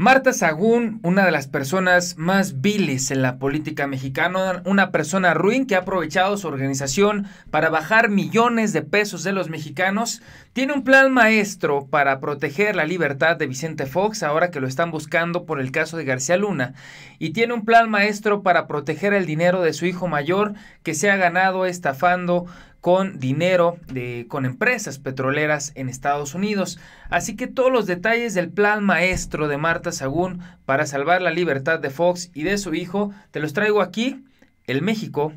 Marta Sagún, una de las personas más viles en la política mexicana, una persona ruin que ha aprovechado su organización para bajar millones de pesos de los mexicanos, tiene un plan maestro para proteger la libertad de Vicente Fox, ahora que lo están buscando por el caso de García Luna, y tiene un plan maestro para proteger el dinero de su hijo mayor que se ha ganado estafando con dinero de, con empresas petroleras en Estados Unidos. Así que todos los detalles del plan maestro de Marta Sagún para salvar la libertad de Fox y de su hijo te los traigo aquí, el México,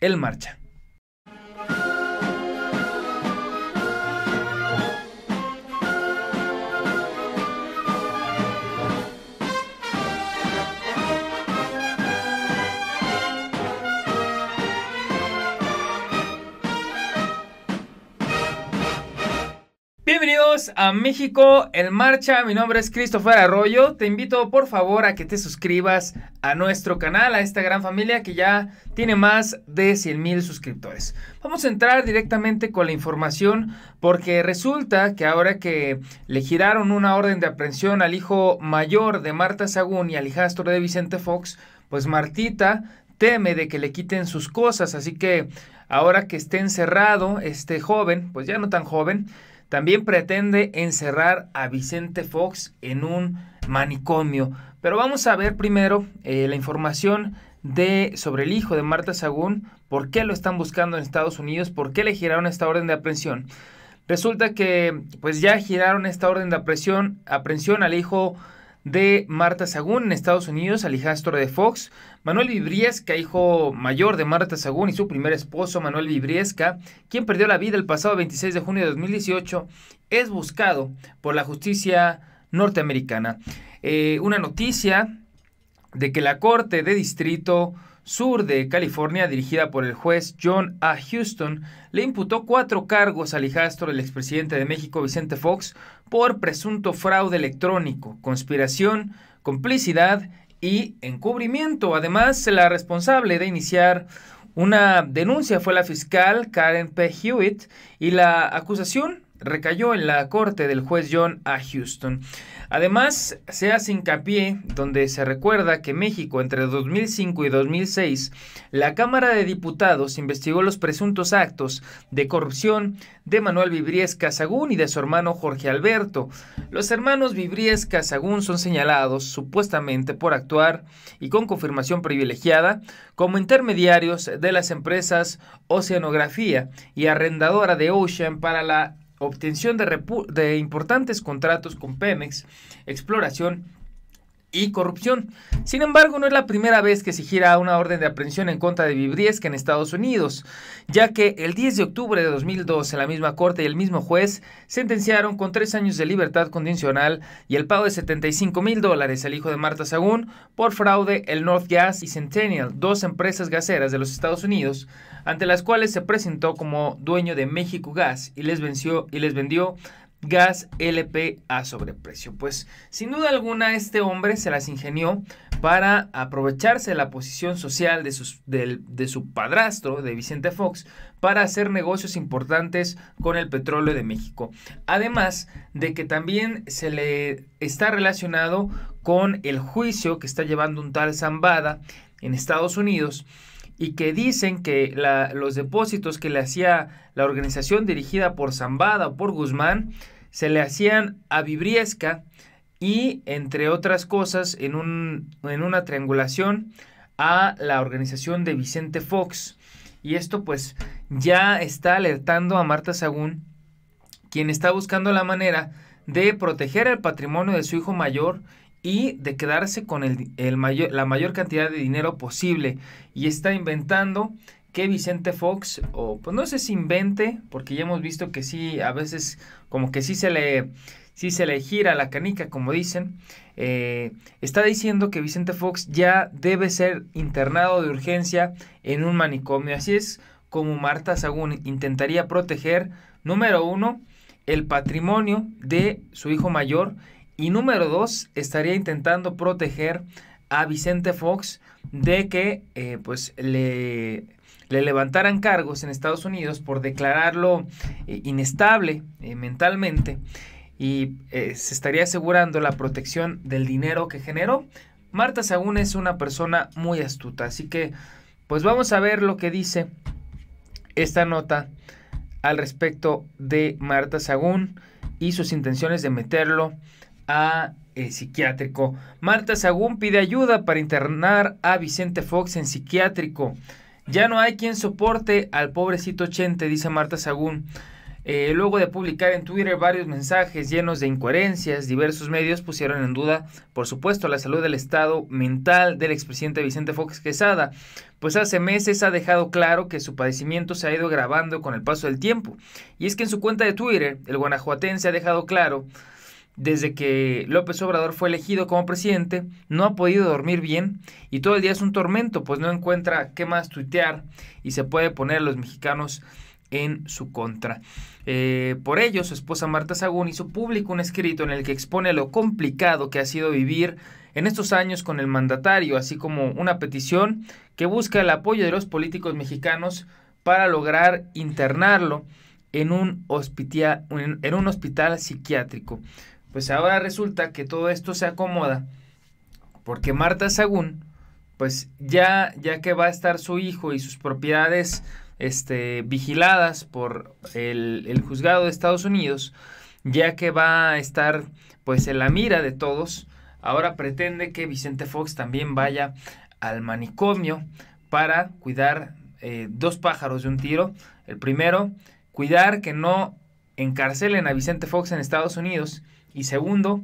el marcha. A México en Marcha. Mi nombre es Christopher Arroyo. Te invito por favor a que te suscribas a nuestro canal, a esta gran familia que ya tiene más de 100 mil suscriptores. Vamos a entrar directamente con la información porque resulta que ahora que le giraron una orden de aprehensión al hijo mayor de Marta Sagún y al hijastro de Vicente Fox, pues Martita teme de que le quiten sus cosas. Así que ahora que esté encerrado este joven, pues ya no tan joven, también pretende encerrar a Vicente Fox en un manicomio. Pero vamos a ver primero eh, la información de, sobre el hijo de Marta Sagún, por qué lo están buscando en Estados Unidos, por qué le giraron esta orden de aprehensión. Resulta que pues ya giraron esta orden de aprehensión, aprehensión al hijo de Marta Sagún en Estados Unidos, al hijastro de Fox. Manuel Vibriesca, hijo mayor de Marta Sagún y su primer esposo, Manuel Vibriesca, quien perdió la vida el pasado 26 de junio de 2018, es buscado por la justicia norteamericana. Eh, una noticia de que la Corte de Distrito Sur de California, dirigida por el juez John A. Houston, le imputó cuatro cargos al hijastro del expresidente de México, Vicente Fox, por presunto fraude electrónico, conspiración, complicidad y encubrimiento. Además, la responsable de iniciar una denuncia fue la fiscal Karen P. Hewitt y la acusación recayó en la corte del juez John A. Houston. Además, se hace hincapié donde se recuerda que México entre 2005 y 2006, la Cámara de Diputados investigó los presuntos actos de corrupción de Manuel Vibriesca Sagún y de su hermano Jorge Alberto. Los hermanos Vibriesca Sagún son señalados supuestamente por actuar y con confirmación privilegiada como intermediarios de las empresas Oceanografía y arrendadora de Ocean para la obtención de, de importantes contratos con Pemex, exploración y corrupción. Sin embargo, no es la primera vez que se gira una orden de aprehensión en contra de Vibriesca en Estados Unidos, ya que el 10 de octubre de 2002 en la misma corte y el mismo juez sentenciaron con tres años de libertad condicional y el pago de 75 mil dólares al hijo de Marta Sagún por fraude el North Gas y Centennial, dos empresas gaseras de los Estados Unidos, ante las cuales se presentó como dueño de México Gas y les venció y les vendió gas LP a sobreprecio. Pues sin duda alguna este hombre se las ingenió para aprovecharse de la posición social de, sus, de, su padrastro, de Vicente Fox, para hacer negocios importantes con el petróleo de México. Además de que también se le está relacionado con el juicio que está llevando un tal Zambada en Estados Unidos y que dicen que los depósitos que le hacía la organización dirigida por Zambada o por Guzmán se le hacían a Vibriesca y entre otras cosas en, un, en una triangulación a la organización de Vicente Fox. Y esto pues ya está alertando a Marta Sagún, quien está buscando la manera de proteger el patrimonio de su hijo mayor y de quedarse con el, mayor, la mayor cantidad de dinero posible. Y está inventando que Vicente Fox, o pues no sé si invente, porque ya hemos visto que sí, a veces como que sí se le, sí se le gira la canica, como dicen, eh, está diciendo que Vicente Fox ya debe ser internado de urgencia en un manicomio. Así es como Marta Sagún intentaría proteger, número uno, el patrimonio de su hijo mayor y número dos, estaría intentando proteger a Vicente Fox de que eh, pues le, le, levantaran cargos en Estados Unidos por declararlo eh, inestable eh, mentalmente y se estaría asegurando la protección del dinero que generó. Marta Sagún es una persona muy astuta, así que pues vamos a ver lo que dice esta nota al respecto de Marta Sagún y sus intenciones de meterlo a eh, psiquiátrico. Marta Sagún pide ayuda para internar a Vicente Fox en psiquiátrico. Ya no hay quien soporte al pobrecito Chente, dice Marta Sagún. Eh, luego de publicar en Twitter varios mensajes llenos de incoherencias, diversos medios pusieron en duda, por supuesto, la salud del estado mental del expresidente Vicente Fox Quesada, pues hace meses ha dejado claro que su padecimiento se ha ido grabando con el paso del tiempo. Y es que en su cuenta de Twitter, el guanajuatense ha dejado claro desde que López Obrador fue elegido como presidente, no ha podido dormir bien y todo el día es un tormento, pues no encuentra qué más tuitear y se puede poner a los mexicanos en su contra. Eh, por ello, su esposa Marta Sagún hizo público un escrito en el que expone lo complicado que ha sido vivir en estos años con el mandatario, así como una petición que busca el apoyo de los políticos mexicanos para lograr internarlo en un, hospital, en un hospital psiquiátrico. Pues ahora resulta que todo esto se acomoda porque Marta Sagún, pues ya, ya que va a estar su hijo y sus propiedades este, vigiladas por el, juzgado de Estados Unidos, ya que va a estar pues en la mira de todos, ahora pretende que Vicente Fox también vaya al manicomio para cuidar eh, dos pájaros de un tiro. El primero, cuidar que no encarcelen a Vicente Fox en Estados Unidos. Y segundo,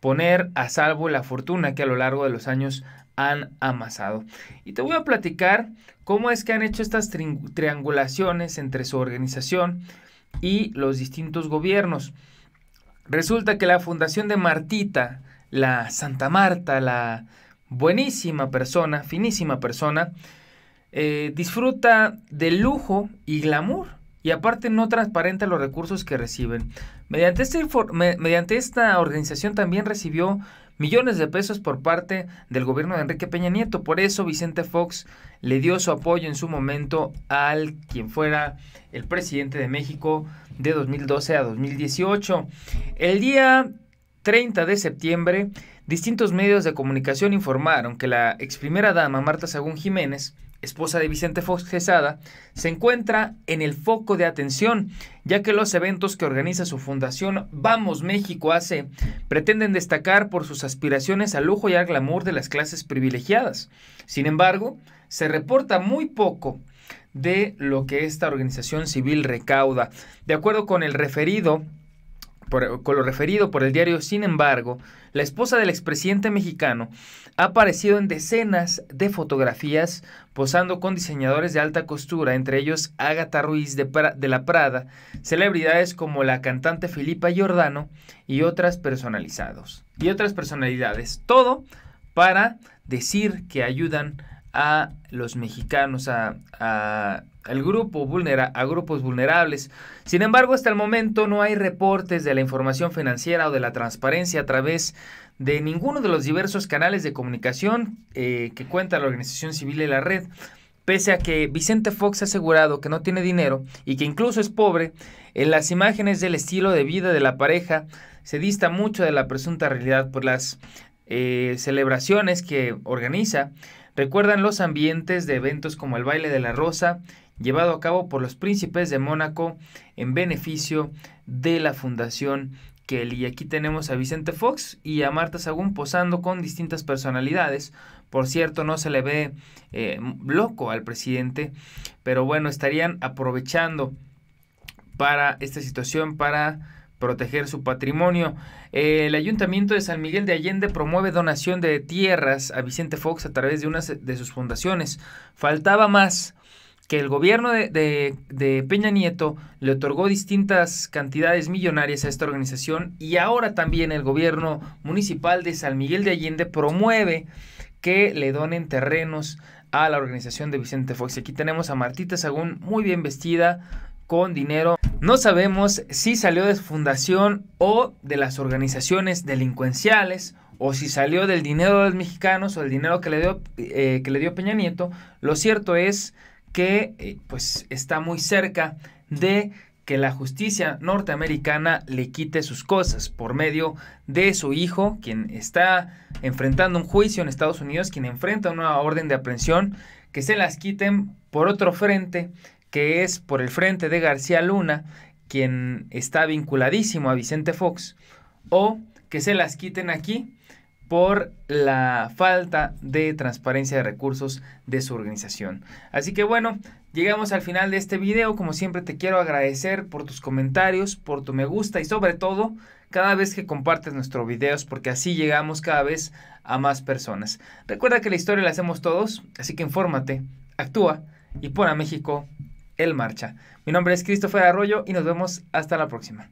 poner a salvo la fortuna que a lo largo de los años han amasado. Y te voy a platicar cómo es que han hecho estas triangulaciones entre su organización y los distintos gobiernos. Resulta que la fundación de Martita, la Santa Marta, la buenísima persona, finísima persona, eh, disfruta del lujo y glamour y aparte no transparenta los recursos que reciben. Mediante, este mediante esta organización también recibió millones de pesos por parte del gobierno de Enrique Peña Nieto. Por eso Vicente Fox le dio su apoyo en su momento al quien fuera el presidente de México de 2012 a 2018. El día 30 de septiembre, distintos medios de comunicación informaron que la ex primera dama Marta Sagún Jiménez esposa de Vicente Fox Quesada, se encuentra en el foco de atención, ya que los eventos que organiza su fundación Vamos México hace pretenden destacar por sus aspiraciones al lujo y al glamour de las clases privilegiadas. Sin embargo, se reporta muy poco de lo que esta organización civil recauda. De acuerdo con el referido con lo referido por el diario Sin embargo, la esposa del expresidente mexicano ha aparecido en decenas de fotografías posando con diseñadores de alta costura, entre ellos Agatha Ruiz de, de la Prada, celebridades como la cantante Filipa Giordano y otras personalizados y otras personalidades. Todo para decir que ayudan a los mexicanos, a, al grupo vulnera, a grupos vulnerables. Sin embargo, hasta el momento no hay reportes de la información financiera o de la transparencia a través de ninguno de los diversos canales de comunicación eh, que cuenta la organización civil y la red. Pese a que Vicente Fox ha asegurado que no tiene dinero y que incluso es pobre, en las imágenes del estilo de vida de la pareja se dista mucho de la presunta realidad por las eh, celebraciones que organiza recuerdan los ambientes de eventos como el baile de la rosa, llevado a cabo por los príncipes de Mónaco en beneficio de la Fundación Kelly. Y aquí tenemos a Vicente Fox y a Marta Sagún posando con distintas personalidades. Por cierto, no se le ve eh, loco al presidente, pero bueno, estarían aprovechando para esta situación, para proteger su patrimonio. el Ayuntamiento de San Miguel de Allende promueve donación de tierras a Vicente Fox a través de una de sus fundaciones. Faltaba más que el gobierno de, de, Peña Nieto le otorgó distintas cantidades millonarias a esta organización y ahora también el gobierno municipal de San Miguel de Allende promueve que le donen terrenos a la organización de Vicente Fox. Aquí tenemos a Martita Sagún muy bien vestida, con dinero. No sabemos si salió de su fundación o de las organizaciones delincuenciales o si salió del dinero de los mexicanos o del dinero que le dio, eh, que le dio Peña Nieto. Lo cierto es que eh, pues está muy cerca de que la justicia norteamericana le quite sus cosas por medio de su hijo, quien está enfrentando un juicio en Estados Unidos, quien enfrenta una orden de aprehensión, que se las quiten por otro frente, que es por el frente de García Luna, quien está vinculadísimo a Vicente Fox, o que se las quiten aquí por la falta de transparencia de recursos de su organización. Así que bueno, llegamos al final de este video. Como siempre te quiero agradecer por tus comentarios, por tu me gusta y sobre todo cada vez que compartes nuestros videos porque así llegamos cada vez a más personas. Recuerda que la historia la hacemos todos, así que infórmate, actúa y pon a México el marcha. Mi nombre es Christopher Arroyo y nos vemos hasta la próxima.